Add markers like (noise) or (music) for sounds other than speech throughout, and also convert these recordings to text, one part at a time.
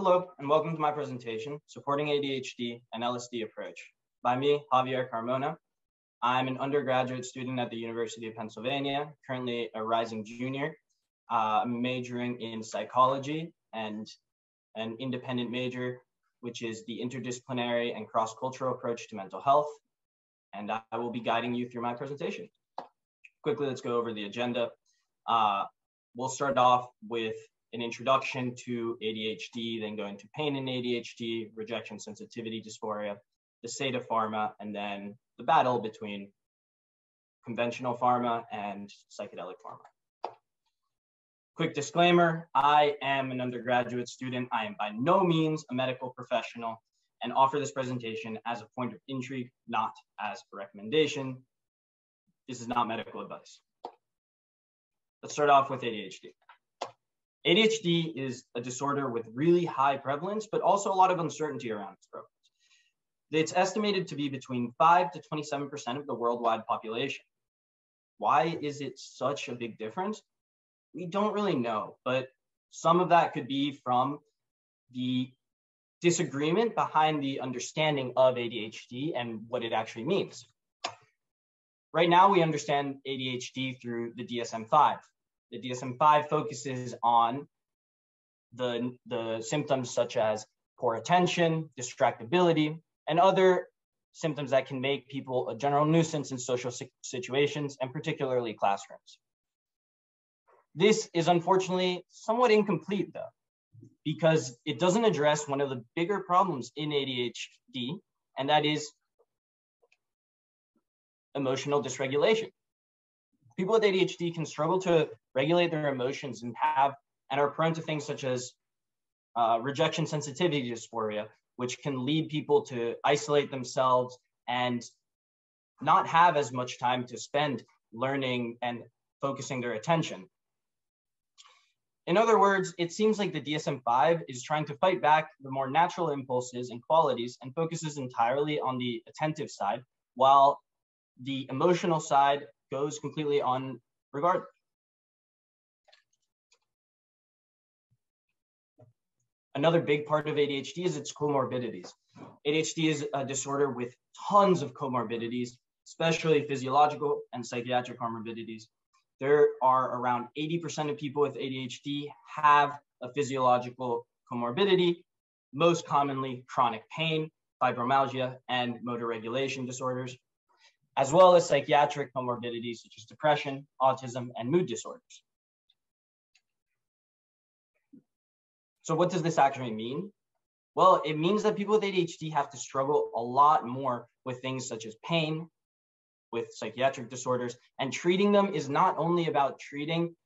Hello, and welcome to my presentation, Supporting ADHD, an LSD Approach, by me, Javier Carmona. I'm an undergraduate student at the University of Pennsylvania, currently a rising junior. Uh, majoring in psychology and an independent major, which is the interdisciplinary and cross-cultural approach to mental health. And I will be guiding you through my presentation. Quickly, let's go over the agenda. Uh, we'll start off with an introduction to ADHD, then go into pain in ADHD, rejection sensitivity dysphoria, the state of pharma, and then the battle between conventional pharma and psychedelic pharma. Quick disclaimer, I am an undergraduate student. I am by no means a medical professional and offer this presentation as a point of intrigue, not as a recommendation. This is not medical advice. Let's start off with ADHD. ADHD is a disorder with really high prevalence, but also a lot of uncertainty around its prevalence. It's estimated to be between 5 to 27% of the worldwide population. Why is it such a big difference? We don't really know, but some of that could be from the disagreement behind the understanding of ADHD and what it actually means. Right now, we understand ADHD through the DSM 5, the DSM-5 focuses on the, the symptoms such as poor attention, distractibility, and other symptoms that can make people a general nuisance in social situations and particularly classrooms. This is unfortunately somewhat incomplete though, because it doesn't address one of the bigger problems in ADHD, and that is emotional dysregulation people with ADHD can struggle to regulate their emotions and have and are prone to things such as uh, rejection sensitivity dysphoria, which can lead people to isolate themselves and not have as much time to spend learning and focusing their attention. In other words, it seems like the DSM 5 is trying to fight back the more natural impulses and qualities and focuses entirely on the attentive side, while the emotional side goes completely unregarded. Another big part of ADHD is its comorbidities. ADHD is a disorder with tons of comorbidities, especially physiological and psychiatric comorbidities. There are around 80% of people with ADHD have a physiological comorbidity, most commonly chronic pain, fibromyalgia, and motor regulation disorders as well as psychiatric comorbidities such as depression, autism, and mood disorders. So what does this actually mean? Well, it means that people with ADHD have to struggle a lot more with things such as pain, with psychiatric disorders, and treating them is not only about treating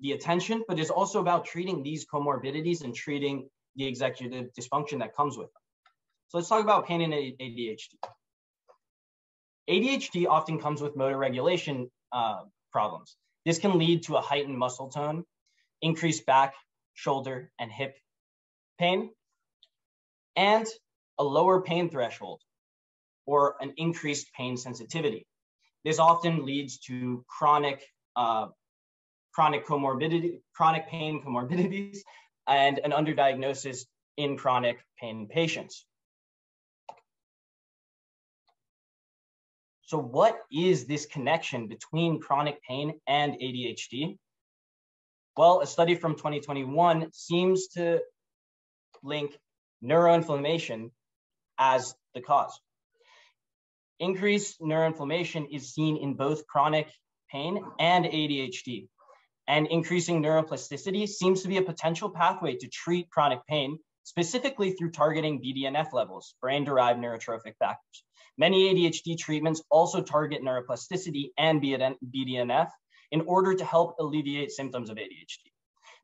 the attention, but is also about treating these comorbidities and treating the executive dysfunction that comes with them. So let's talk about pain and ADHD. ADHD often comes with motor regulation uh, problems. This can lead to a heightened muscle tone, increased back, shoulder, and hip pain, and a lower pain threshold or an increased pain sensitivity. This often leads to chronic, uh, chronic comorbidity, chronic pain comorbidities, and an underdiagnosis in chronic pain patients. So what is this connection between chronic pain and ADHD? Well, a study from 2021 seems to link neuroinflammation as the cause. Increased neuroinflammation is seen in both chronic pain and ADHD. And increasing neuroplasticity seems to be a potential pathway to treat chronic pain, specifically through targeting BDNF levels, brain-derived neurotrophic factors. Many ADHD treatments also target neuroplasticity and BDNF in order to help alleviate symptoms of ADHD.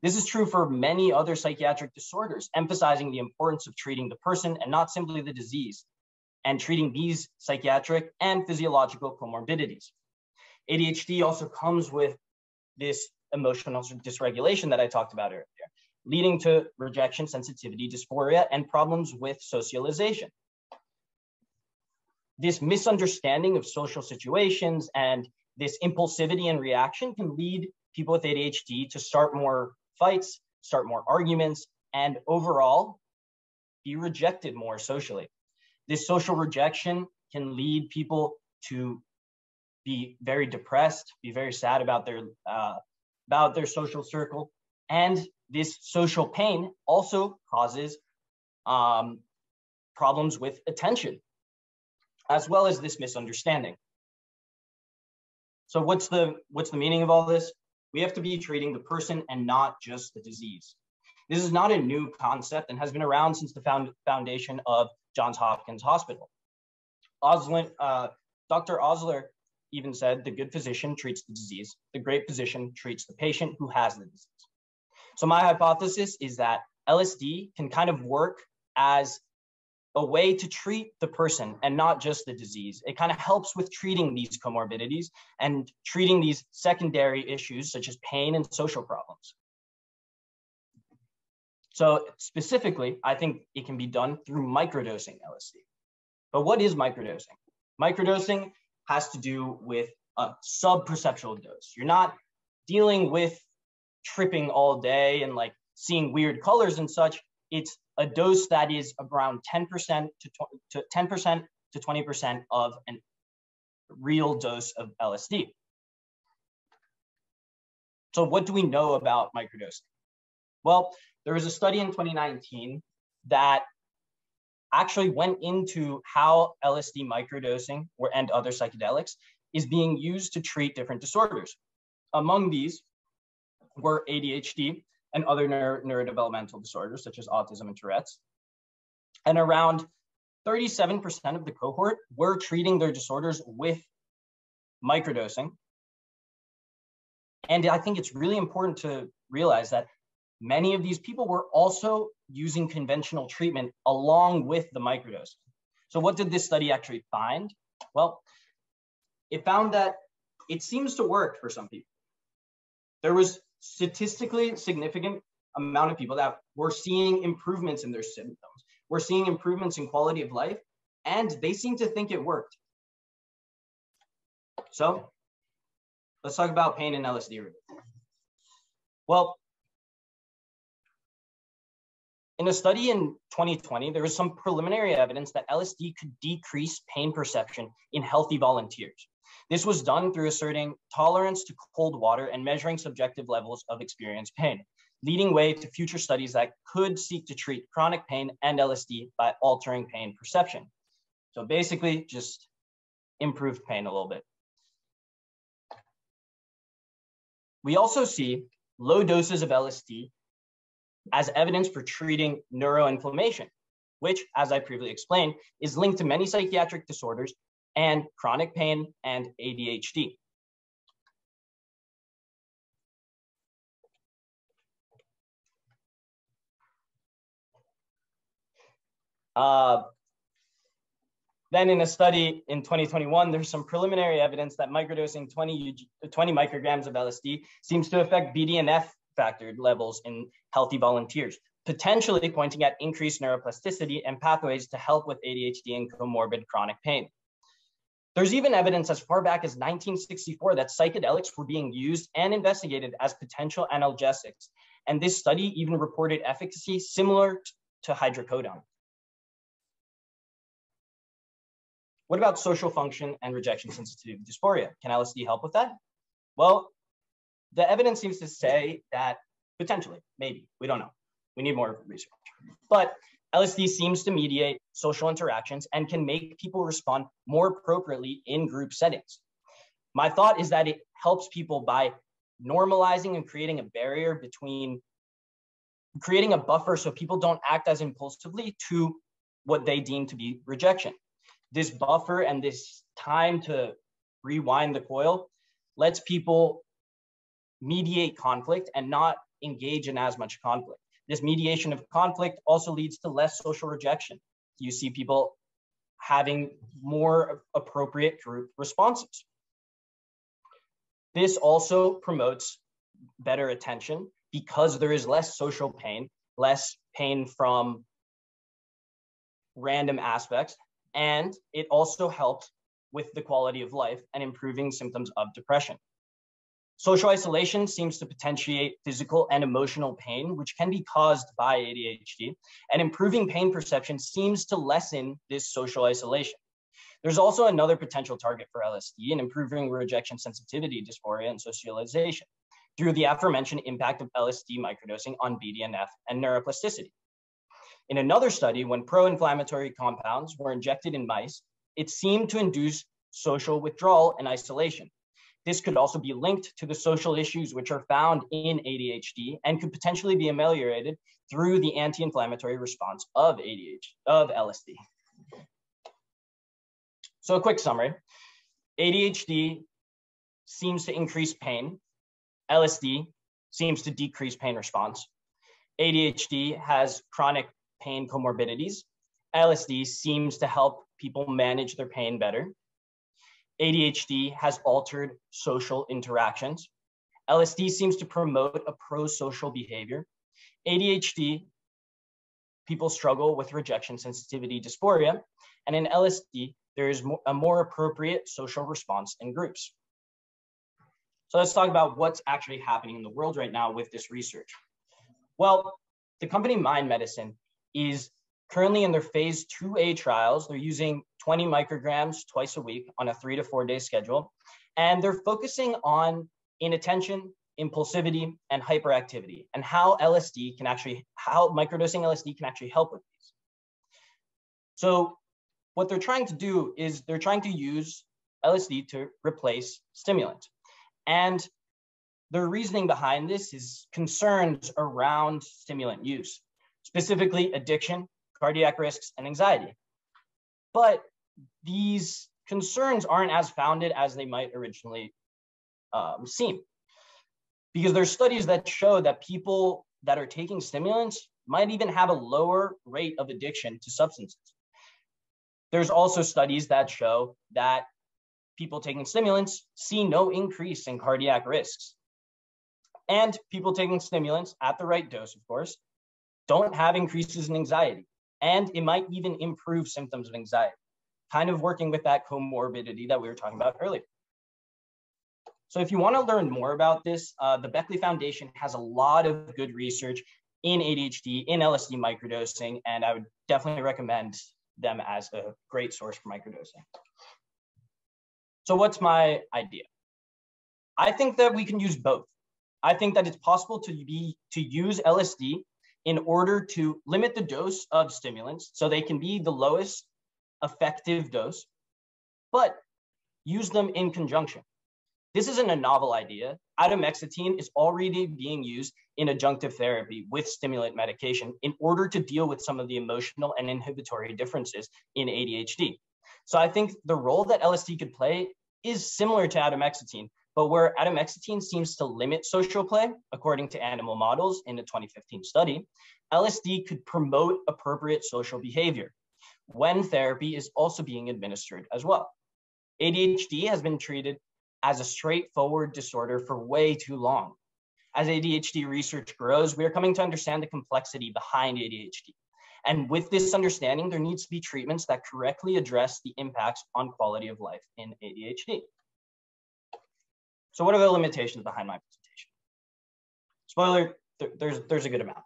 This is true for many other psychiatric disorders, emphasizing the importance of treating the person and not simply the disease, and treating these psychiatric and physiological comorbidities. ADHD also comes with this emotional dysregulation that I talked about earlier, leading to rejection sensitivity dysphoria and problems with socialization this misunderstanding of social situations and this impulsivity and reaction can lead people with ADHD to start more fights, start more arguments, and overall be rejected more socially. This social rejection can lead people to be very depressed, be very sad about their uh, about their social circle, and this social pain also causes um, problems with attention, as well as this misunderstanding. So what's the what's the meaning of all this? We have to be treating the person and not just the disease. This is not a new concept and has been around since the found, foundation of Johns Hopkins Hospital. Osler, uh, Dr. Osler even said the good physician treats the disease, the great physician treats the patient who has the disease. So my hypothesis is that LSD can kind of work as a way to treat the person and not just the disease. It kind of helps with treating these comorbidities and treating these secondary issues such as pain and social problems. So specifically, I think it can be done through microdosing LSD. But what is microdosing? Microdosing has to do with a sub-perceptual dose. You're not dealing with tripping all day and like seeing weird colors and such. It's a dose that is around 10% to 10% to 20% of a real dose of LSD. So what do we know about microdosing? Well, there was a study in 2019 that actually went into how LSD microdosing or and other psychedelics is being used to treat different disorders. Among these were ADHD and other neuro neurodevelopmental disorders such as autism and Tourette's. And around 37% of the cohort were treating their disorders with microdosing. And I think it's really important to realize that Many of these people were also using conventional treatment along with the microdose. So what did this study actually find? Well, it found that it seems to work for some people. There was statistically significant amount of people that were seeing improvements in their symptoms. We're seeing improvements in quality of life, and they seem to think it worked. So let's talk about pain and LSD. Well, in a study in 2020, there was some preliminary evidence that LSD could decrease pain perception in healthy volunteers. This was done through asserting tolerance to cold water and measuring subjective levels of experienced pain, leading way to future studies that could seek to treat chronic pain and LSD by altering pain perception. So basically, just improved pain a little bit. We also see low doses of LSD as evidence for treating neuroinflammation, which, as I previously explained, is linked to many psychiatric disorders and chronic pain and ADHD. Uh, then in a study in 2021, there's some preliminary evidence that microdosing 20, 20 micrograms of LSD seems to affect BDNF factor levels in healthy volunteers, potentially pointing at increased neuroplasticity and pathways to help with ADHD and comorbid chronic pain. There's even evidence as far back as 1964 that psychedelics were being used and investigated as potential analgesics. And this study even reported efficacy similar to hydrocodone. What about social function and rejection sensitivity dysphoria? Can LSD help with that? Well, the evidence seems to say that potentially, maybe, we don't know. We need more research. But LSD seems to mediate social interactions and can make people respond more appropriately in group settings. My thought is that it helps people by normalizing and creating a barrier between creating a buffer so people don't act as impulsively to what they deem to be rejection. This buffer and this time to rewind the coil lets people mediate conflict and not engage in as much conflict. This mediation of conflict also leads to less social rejection. You see people having more appropriate group responses. This also promotes better attention because there is less social pain, less pain from random aspects, and it also helps with the quality of life and improving symptoms of depression. Social isolation seems to potentiate physical and emotional pain, which can be caused by ADHD, and improving pain perception seems to lessen this social isolation. There's also another potential target for LSD in improving rejection sensitivity dysphoria and socialization through the aforementioned impact of LSD microdosing on BDNF and neuroplasticity. In another study, when pro-inflammatory compounds were injected in mice, it seemed to induce social withdrawal and isolation, this could also be linked to the social issues which are found in ADHD and could potentially be ameliorated through the anti-inflammatory response of ADHD, of LSD. So a quick summary, ADHD seems to increase pain. LSD seems to decrease pain response. ADHD has chronic pain comorbidities. LSD seems to help people manage their pain better. ADHD has altered social interactions. LSD seems to promote a pro-social behavior. ADHD, people struggle with rejection sensitivity dysphoria. And in LSD, there is a more appropriate social response in groups. So let's talk about what's actually happening in the world right now with this research. Well, the company Mind Medicine is currently in their phase 2A trials. They're using 20 micrograms twice a week on a three to four day schedule. And they're focusing on inattention, impulsivity, and hyperactivity, and how LSD can actually, how microdosing LSD can actually help with these. So what they're trying to do is they're trying to use LSD to replace stimulant. And the reasoning behind this is concerns around stimulant use, specifically addiction, cardiac risks, and anxiety. But these concerns aren't as founded as they might originally um, seem. Because there's studies that show that people that are taking stimulants might even have a lower rate of addiction to substances. There's also studies that show that people taking stimulants see no increase in cardiac risks. And people taking stimulants at the right dose, of course, don't have increases in anxiety. And it might even improve symptoms of anxiety kind of working with that comorbidity that we were talking about earlier. So if you want to learn more about this, uh, the Beckley Foundation has a lot of good research in ADHD, in LSD microdosing, and I would definitely recommend them as a great source for microdosing. So what's my idea? I think that we can use both. I think that it's possible to be to use LSD in order to limit the dose of stimulants so they can be the lowest effective dose, but use them in conjunction. This isn't a novel idea. Atomoxetine is already being used in adjunctive therapy with stimulant medication in order to deal with some of the emotional and inhibitory differences in ADHD. So I think the role that LSD could play is similar to atomoxetine, but where atomoxetine seems to limit social play, according to animal models in a 2015 study, LSD could promote appropriate social behavior when therapy is also being administered as well. ADHD has been treated as a straightforward disorder for way too long. As ADHD research grows, we are coming to understand the complexity behind ADHD. And with this understanding, there needs to be treatments that correctly address the impacts on quality of life in ADHD. So what are the limitations behind my presentation? Spoiler, there's, there's a good amount.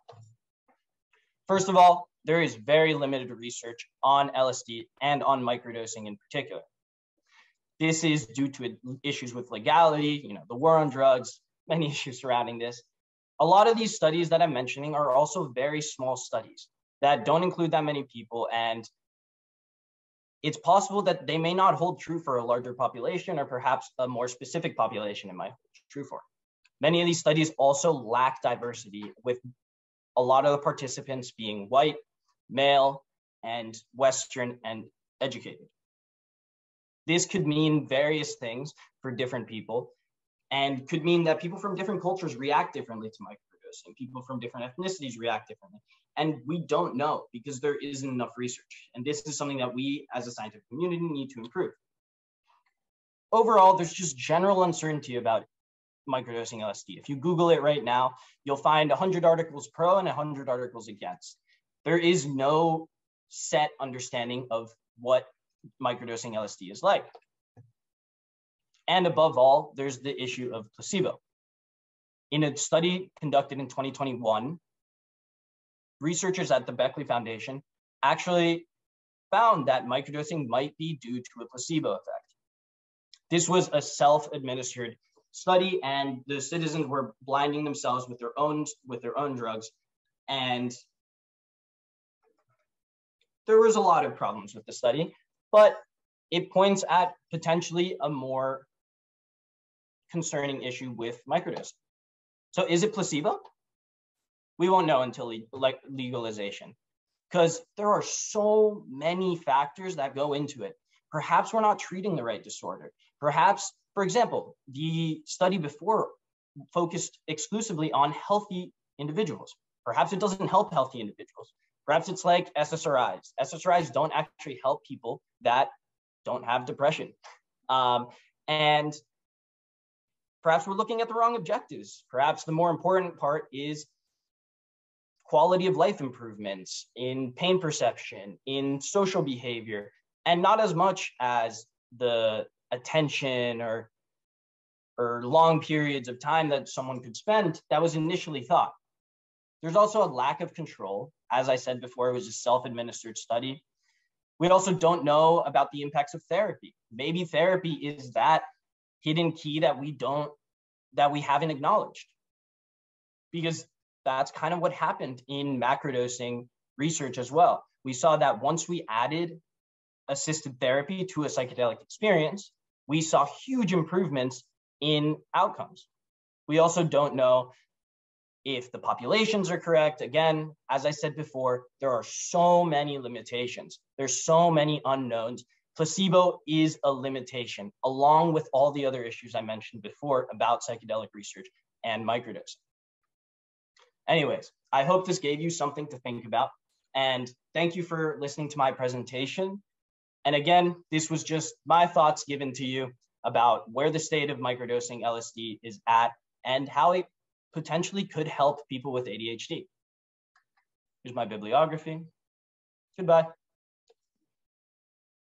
First of all, there is very limited research on LSD and on microdosing in particular. This is due to issues with legality, you know, the war on drugs, many (laughs) issues surrounding this. A lot of these studies that I'm mentioning are also very small studies that don't include that many people. And it's possible that they may not hold true for a larger population or perhaps a more specific population it might hold true for. Many of these studies also lack diversity with a lot of the participants being white, male, and Western and educated. This could mean various things for different people and could mean that people from different cultures react differently to microdosing. People from different ethnicities react differently. And we don't know because there isn't enough research. And this is something that we as a scientific community need to improve. Overall, there's just general uncertainty about microdosing LSD. If you Google it right now, you'll find 100 articles pro and 100 articles against there is no set understanding of what microdosing LSD is like. And above all, there's the issue of placebo. In a study conducted in 2021, researchers at the Beckley Foundation actually found that microdosing might be due to a placebo effect. This was a self-administered study and the citizens were blinding themselves with their own with their own drugs and there was a lot of problems with the study but it points at potentially a more concerning issue with microdosing so is it placebo we won't know until like legalization because there are so many factors that go into it perhaps we're not treating the right disorder perhaps for example, the study before focused exclusively on healthy individuals. Perhaps it doesn't help healthy individuals. Perhaps it's like SSRIs. SSRIs don't actually help people that don't have depression. Um, and perhaps we're looking at the wrong objectives. Perhaps the more important part is quality of life improvements in pain perception, in social behavior, and not as much as the attention or or long periods of time that someone could spend that was initially thought. There's also a lack of control. As I said before, it was a self-administered study. We also don't know about the impacts of therapy. Maybe therapy is that hidden key that we don't that we haven't acknowledged. Because that's kind of what happened in macrodosing research as well. We saw that once we added assisted therapy to a psychedelic experience, we saw huge improvements in outcomes. We also don't know if the populations are correct. Again, as I said before, there are so many limitations. There's so many unknowns. Placebo is a limitation, along with all the other issues I mentioned before about psychedelic research and microdosing. Anyways, I hope this gave you something to think about. And thank you for listening to my presentation. And again, this was just my thoughts given to you about where the state of microdosing LSD is at and how it potentially could help people with ADHD. Here's my bibliography. Goodbye.